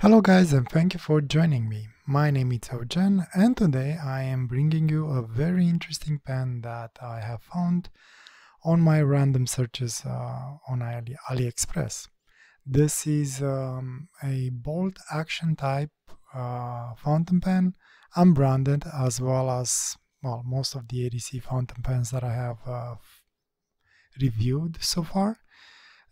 Hello guys and thank you for joining me. My name is Eugen and today I am bringing you a very interesting pen that I have found on my random searches uh, on Ali AliExpress. This is um, a bolt action type uh, fountain pen, unbranded as well as well most of the EDC fountain pens that I have uh, reviewed so far.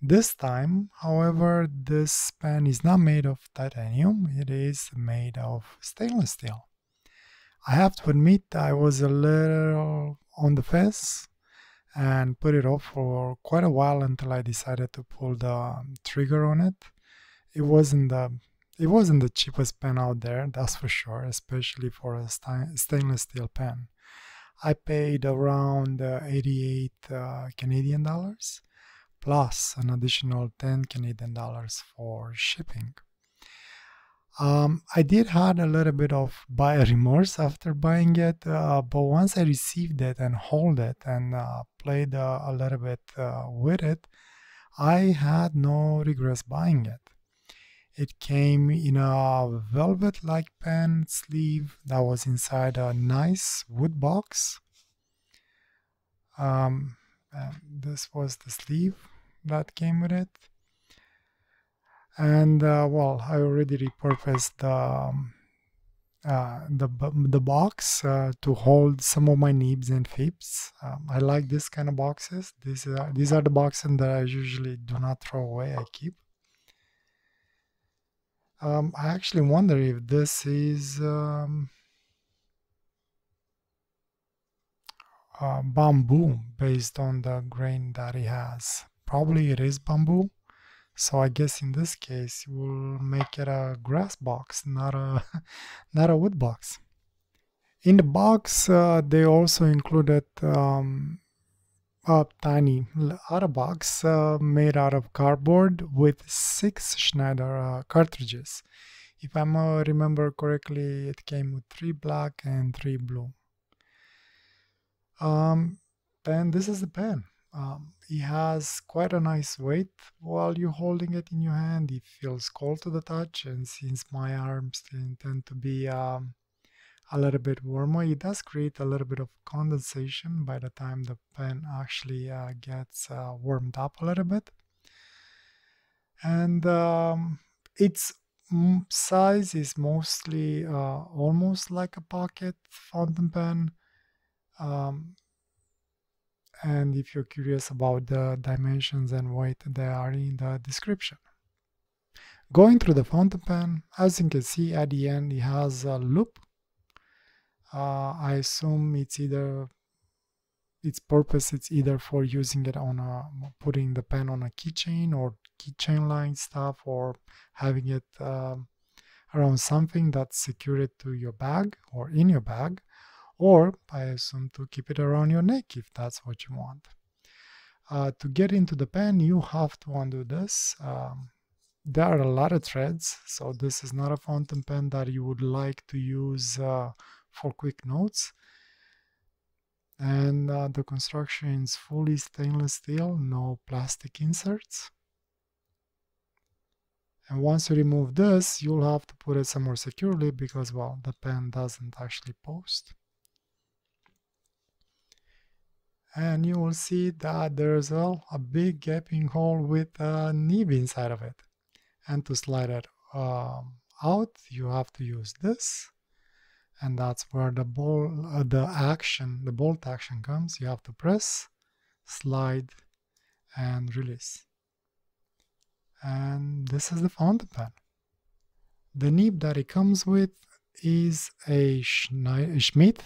This time, however, this pen is not made of titanium, it is made of stainless steel. I have to admit I was a little on the fence and put it off for quite a while until I decided to pull the trigger on it. It wasn't the it wasn't the cheapest pen out there, that's for sure, especially for a stainless steel pen. I paid around uh, 88 uh, Canadian dollars plus an additional 10 Canadian dollars for shipping. Um, I did had a little bit of buyer remorse after buying it, uh, but once I received it and hold it and uh, played uh, a little bit uh, with it, I had no regrets buying it. It came in a velvet-like pen sleeve that was inside a nice wood box. Um, this was the sleeve that came with it. And uh, well, I already repurposed the um, uh, the the box uh, to hold some of my nibs and fibs. Um, I like this kind of boxes. These are these are the boxes that I usually do not throw away. I keep. Um, I actually wonder if this is um, uh, bamboo based on the grain that it has probably it is bamboo. So I guess in this case we'll make it a grass box not a not a wood box. In the box uh, they also included um, a tiny other box uh, made out of cardboard with six Schneider uh, cartridges. If I remember correctly it came with three black and three blue. Um, and this is the pen um, it has quite a nice weight while you're holding it in your hand. It feels cold to the touch, and since my arms tend to be um, a little bit warmer, it does create a little bit of condensation by the time the pen actually uh, gets uh, warmed up a little bit. And um, its size is mostly uh, almost like a pocket fountain pen. Um, and if you're curious about the dimensions and weight they are in the description. Going through the fountain pen, as you can see at the end it has a loop. Uh, I assume it's either its purpose it's either for using it on a putting the pen on a keychain or keychain line stuff or having it uh, around something that's secured to your bag or in your bag or I assume to keep it around your neck if that's what you want. Uh, to get into the pen, you have to undo this. Um, there are a lot of threads, so this is not a fountain pen that you would like to use uh, for quick notes. And uh, the construction is fully stainless steel, no plastic inserts. And once you remove this, you'll have to put it somewhere securely because, well, the pen doesn't actually post. And you will see that there's a, a big gaping hole with a nib inside of it. And to slide it um, out, you have to use this. And that's where the ball, uh, the action, the bolt action comes. You have to press, slide, and release. And this is the fountain pen. The nib that it comes with is a Schmidt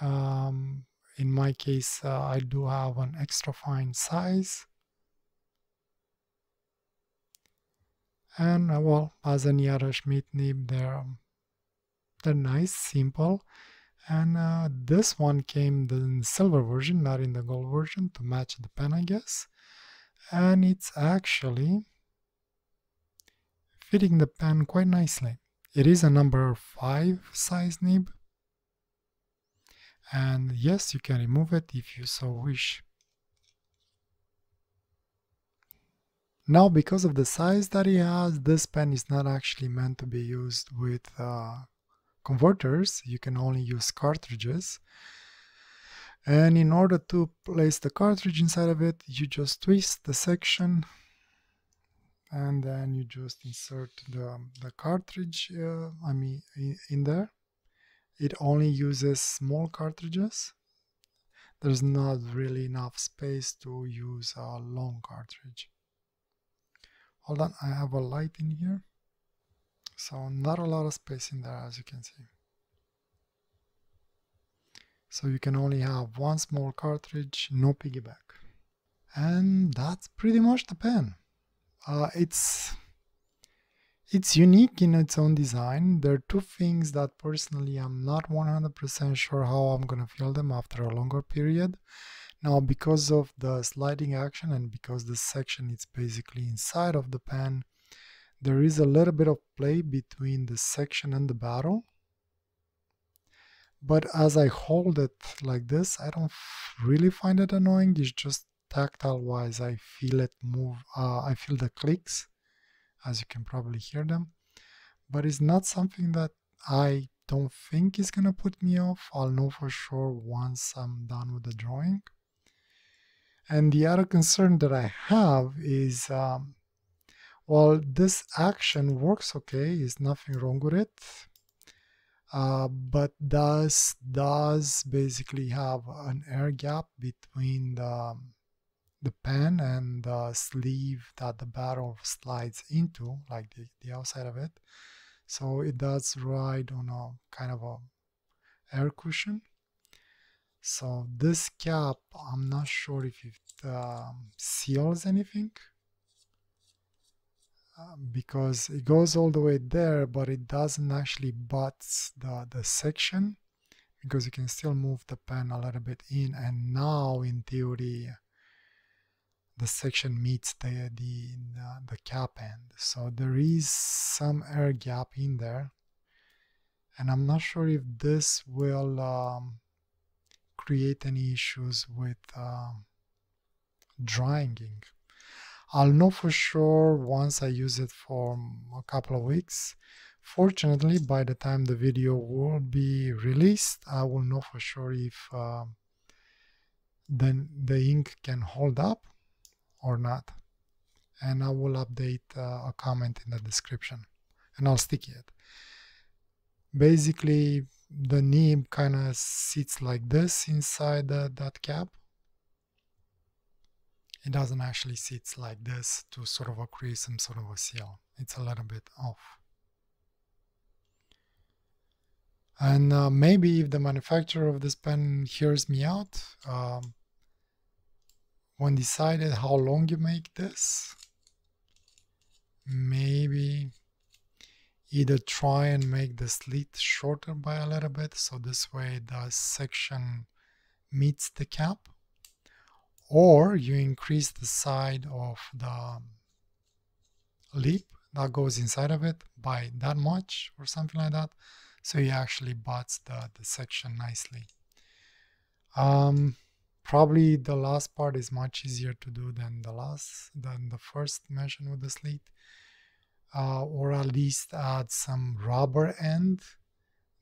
um, in my case uh, I do have an extra fine size. And uh, well as any other Schmidt nib they're, um, they're nice simple. And uh, this one came in the silver version not in the gold version to match the pen I guess. And it's actually fitting the pen quite nicely. It is a number 5 size nib and yes you can remove it if you so wish Now, because of the size that it has, this pen is not actually meant to be used with uh, converters. You can only use cartridges. And in order to place the cartridge inside of it, you just twist the section and then you just insert the, the cartridge, uh, I mean, in, in there. It only uses small cartridges. There's not really enough space to use a long cartridge. Hold on, I have a light in here. So not a lot of space in there as you can see. So you can only have one small cartridge, no piggyback. And that's pretty much the pen. Uh, it's it's unique in its own design. There are two things that personally I'm not 100% sure how I'm gonna feel them after a longer period. Now, because of the sliding action and because the section is basically inside of the pen, there is a little bit of play between the section and the barrel. But as I hold it like this, I don't really find it annoying. It's just tactile wise, I feel it move. Uh, I feel the clicks, as you can probably hear them. But it's not something that I don't think is to put me off. I'll know for sure once I'm done with the drawing. And the other concern that I have is, um, well, this action works okay, there's nothing wrong with it, uh, but does does basically have an air gap between the the pen and the sleeve that the barrel slides into, like the, the outside of it. So it does ride on a kind of a air cushion. So this cap, I'm not sure if it um, seals anything uh, because it goes all the way there, but it doesn't actually butts the, the section because you can still move the pen a little bit in and now in theory the section meets the, the, the, cap end. So there is some air gap in there and I'm not sure if this will um, create any issues with uh, drying. I'll know for sure once I use it for a couple of weeks. Fortunately, by the time the video will be released, I will know for sure if uh, then the ink can hold up or not. And I will update uh, a comment in the description and I'll stick it. Basically, the nib kind of sits like this inside the, that cap. It doesn't actually sit like this to sort of create some sort of a seal. It's a little bit off. And uh, maybe if the manufacturer of this pen hears me out, um, when decided how long you make this, maybe either try and make the slit shorter by a little bit so this way the section meets the cap or you increase the side of the lip that goes inside of it by that much or something like that. So you actually butts the, the section nicely. Um, probably the last part is much easier to do than the last than the first mention with the slit uh, or at least add some rubber end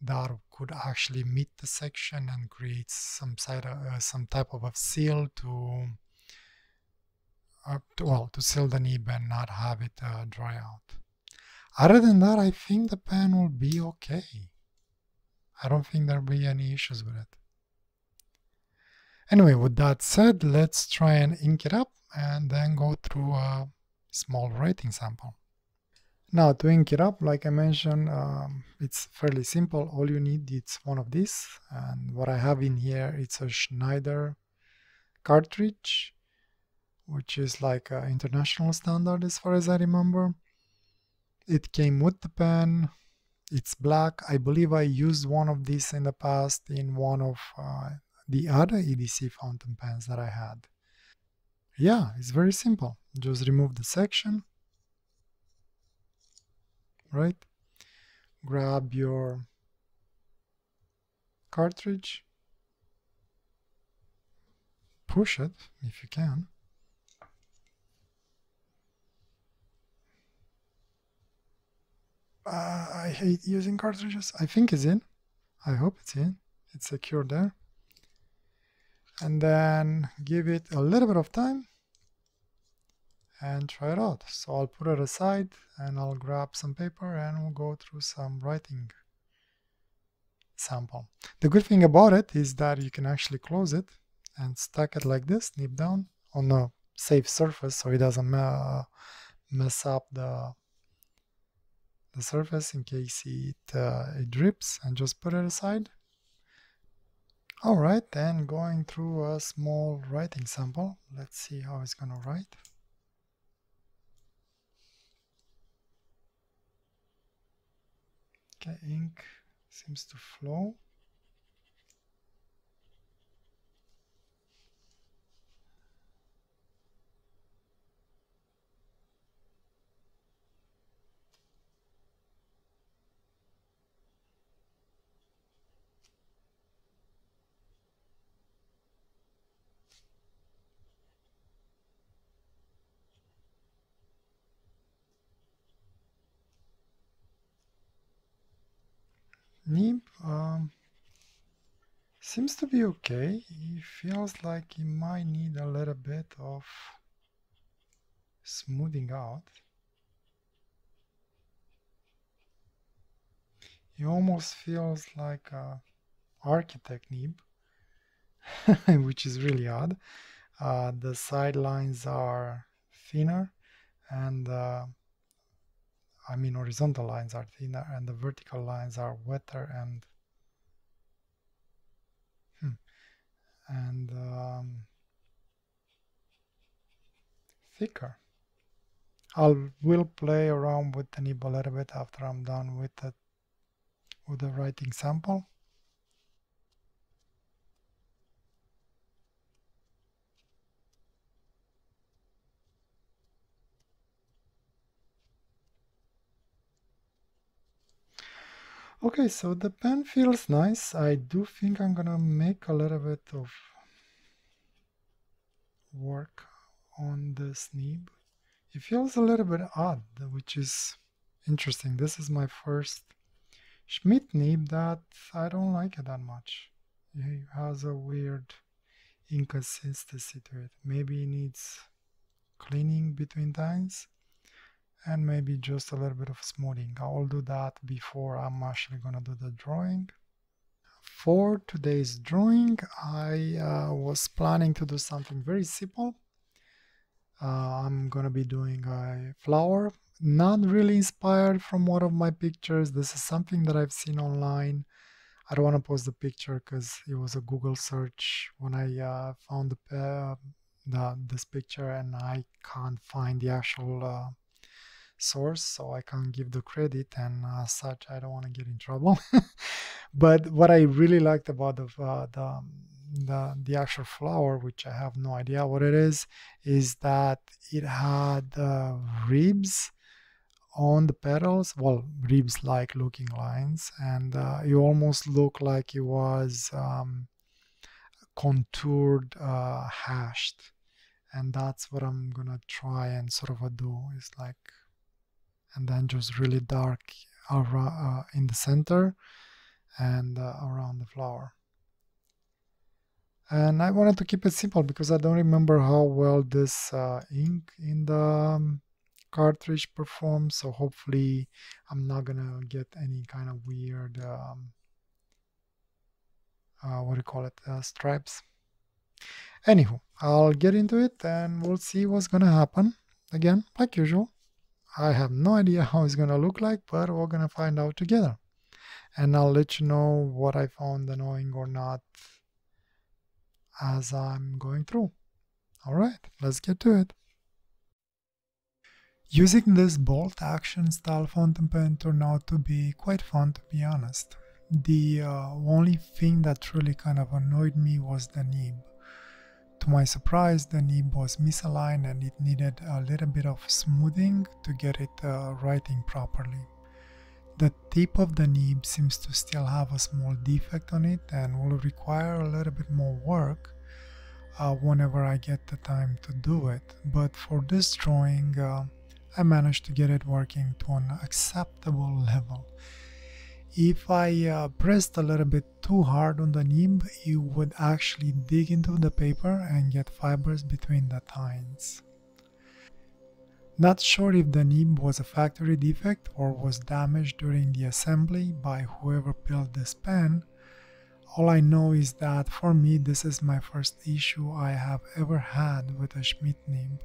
that could actually meet the section and create some side uh, some type of a seal to, uh, to, well to seal the nib and not have it uh, dry out. Other than that, I think the pen will be okay. I don't think there'll be any issues with it. Anyway, with that said, let's try and ink it up and then go through a small writing sample. Now to ink it up, like I mentioned, um, it's fairly simple. All you need is one of these. And what I have in here, it's a Schneider cartridge, which is like an international standard as far as I remember. It came with the pen. It's black. I believe I used one of these in the past in one of uh, the other EDC fountain pens that I had. Yeah, it's very simple. Just remove the section, right? Grab your cartridge, push it if you can. Uh, I hate using cartridges. I think it's in. I hope it's in. It's secure there. And then give it a little bit of time and try it out. So I'll put it aside and I'll grab some paper and we'll go through some writing sample. The good thing about it is that you can actually close it and stack it like this, nib down on a safe surface so it doesn't mess up the the surface in case it, uh, it drips and just put it aside. Alright, then going through a small writing sample. Let's see how it's going to write. Okay, ink seems to flow. Nib um, seems to be okay. It feels like it might need a little bit of smoothing out. It almost feels like a architect nib, which is really odd. Uh, the sidelines are thinner and uh, I mean horizontal lines are thinner and the vertical lines are wetter and hmm, and um, thicker. I will play around with the nib a little bit after I'm done with the with the writing sample. Okay, so the pen feels nice. I do think I'm gonna make a little bit of work on this nib. It feels a little bit odd, which is interesting. This is my first Schmidt nib that I don't like it that much. It has a weird inconsistency to it. Maybe it needs cleaning between times and maybe just a little bit of smoothing. I'll do that before I'm actually gonna do the drawing. For today's drawing, I uh, was planning to do something very simple. Uh, I'm gonna be doing a flower, not really inspired from one of my pictures. This is something that I've seen online. I don't want to post the picture because it was a Google search when I uh, found the, uh, the, this picture and I can't find the actual uh, source so i can't give the credit and such i don't want to get in trouble. But what i really liked about the, uh, the the the actual flower which i have no idea what it is is that it had uh, ribs on the petals well ribs like looking lines and uh, it almost looked like it was um, contoured uh, hashed. And that's what i'm gonna try and sort of do is like and then just really dark uh, in the center and uh, around the flower. And I wanted to keep it simple because I don't remember how well this uh, ink in the um, cartridge performs. So hopefully I'm not gonna get any kind of weird, um, uh, what do you call it, uh, stripes. Anywho, I'll get into it and we'll see what's gonna happen. Again, like usual, I have no idea how it's going to look like, but we're going to find out together. And I'll let you know what I found annoying or not as I'm going through. Alright, let's get to it. Using this bolt action style fountain pen turned out to be quite fun to be honest. The uh, only thing that really kind of annoyed me was the nib. To my surprise, the nib was misaligned and it needed a little bit of smoothing to get it uh, writing properly. The tip of the nib seems to still have a small defect on it and will require a little bit more work uh, whenever I get the time to do it. But for this drawing, uh, I managed to get it working to an acceptable level. If I uh, pressed a little bit too hard on the nib, it would actually dig into the paper and get fibers between the tines. Not sure if the nib was a factory defect or was damaged during the assembly by whoever built this pen. All I know is that for me this is my first issue I have ever had with a Schmidt nib.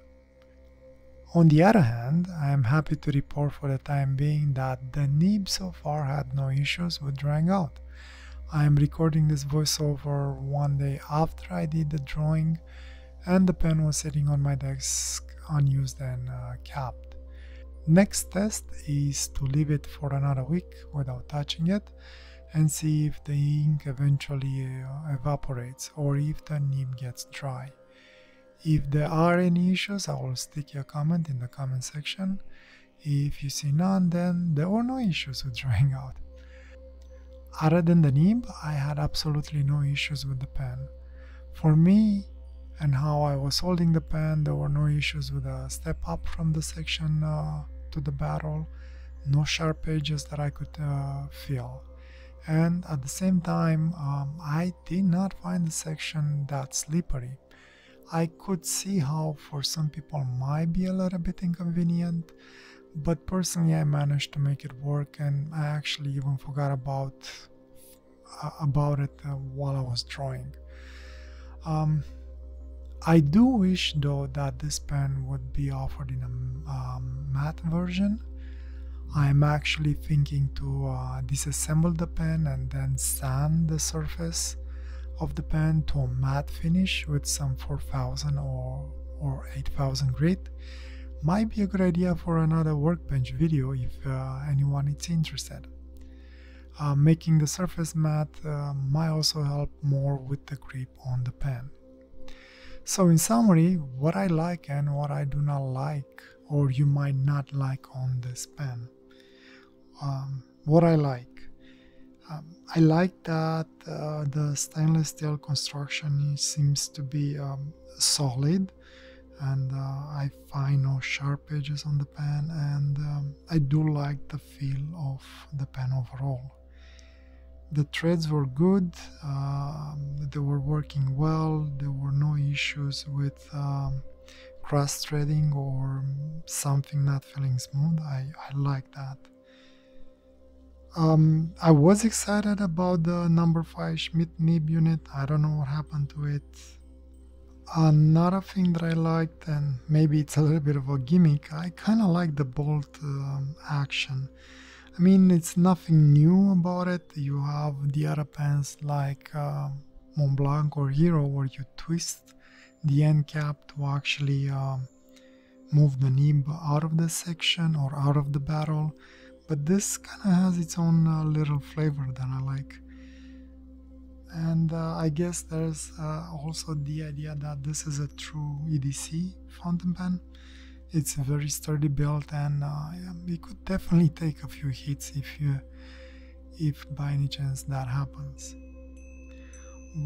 On the other hand, I am happy to report for the time being that the nib so far had no issues with drying out. I am recording this voiceover one day after I did the drawing and the pen was sitting on my desk unused and uh, capped. Next test is to leave it for another week without touching it and see if the ink eventually uh, evaporates or if the nib gets dry. If there are any issues, I will stick your comment in the comment section. If you see none, then there were no issues with drying out. Other than the nib, I had absolutely no issues with the pen. For me, and how I was holding the pen, there were no issues with the step up from the section uh, to the barrel, no sharp edges that I could uh, feel. And at the same time, um, I did not find the section that slippery. I could see how for some people might be a little bit inconvenient, but personally I managed to make it work and I actually even forgot about uh, about it uh, while I was drawing. Um, I do wish though that this pen would be offered in a um, matte version. I am actually thinking to uh, disassemble the pen and then sand the surface of the pen to a matte finish with some 4000 or, or 8000 grit might be a good idea for another workbench video if uh, anyone is interested. Uh, making the surface matte uh, might also help more with the grip on the pen. So in summary, what I like and what I do not like or you might not like on this pen. Um, what I like. Um, I like that uh, the stainless steel construction seems to be um, solid and uh, I find no sharp edges on the pen and um, I do like the feel of the pen overall. The threads were good, uh, they were working well, there were no issues with um, cross threading or something not feeling smooth. I, I like that. Um, I was excited about the number 5 Schmidt nib unit. I don't know what happened to it. Another thing that I liked, and maybe it's a little bit of a gimmick, I kind of like the bolt um, action. I mean, it's nothing new about it. You have the other pens like uh, Mont Blanc or Hero where you twist the end cap to actually um, move the nib out of the section or out of the barrel but this kind of has its own uh, little flavor that I like. And uh, I guess there's uh, also the idea that this is a true EDC fountain pen. It's a very sturdy build, and uh, it could definitely take a few hits if you, if by any chance that happens.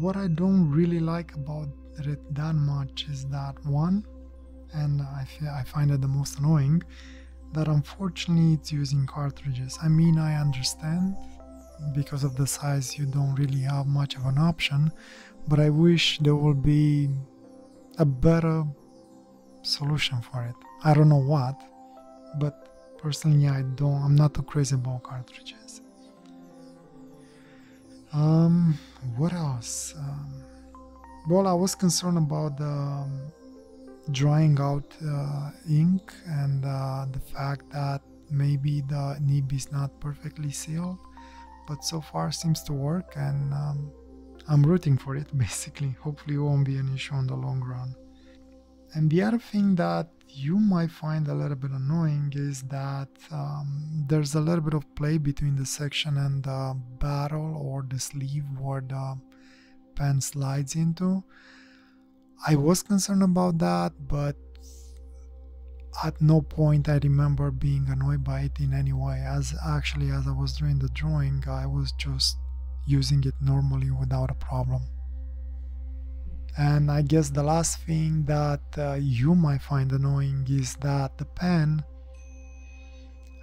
What I don't really like about it that much is that one, and I, I find it the most annoying, that unfortunately it's using cartridges. I mean, I understand because of the size you don't really have much of an option, but I wish there would be a better solution for it. I don't know what, but personally I don't I'm not too crazy about cartridges. Um what else? Um, well, I was concerned about the drying out uh, ink and uh, the fact that maybe the nib is not perfectly sealed but so far seems to work and um, I'm rooting for it basically. Hopefully it won't be an issue on the long run. And the other thing that you might find a little bit annoying is that um, there's a little bit of play between the section and the barrel or the sleeve where the pen slides into I was concerned about that, but at no point I remember being annoyed by it in any way. As actually, as I was doing the drawing, I was just using it normally without a problem. And I guess the last thing that uh, you might find annoying is that the pen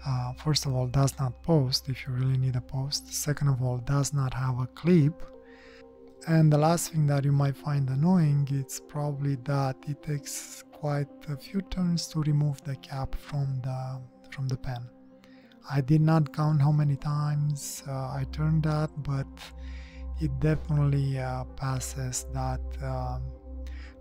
uh, first of all does not post if you really need a post second of all does not have a clip and the last thing that you might find annoying it's probably that it takes quite a few turns to remove the cap from the from the pen i did not count how many times uh, i turned that but it definitely uh, passes that um,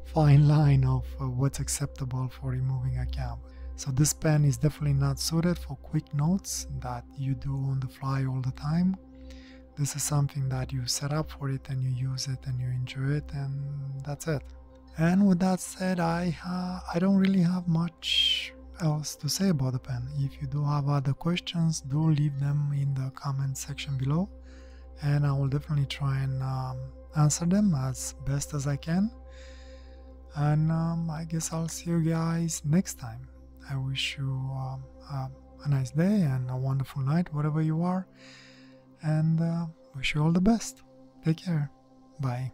fine line of uh, what's acceptable for removing a cap so this pen is definitely not suited for quick notes that you do on the fly all the time. This is something that you set up for it and you use it and you enjoy it and that's it. And with that said, I I don't really have much else to say about the pen. If you do have other questions, do leave them in the comment section below, and I will definitely try and um, answer them as best as I can. And um, I guess I'll see you guys next time. I wish you um, uh, a nice day and a wonderful night, wherever you are, and uh, wish you all the best. Take care. Bye.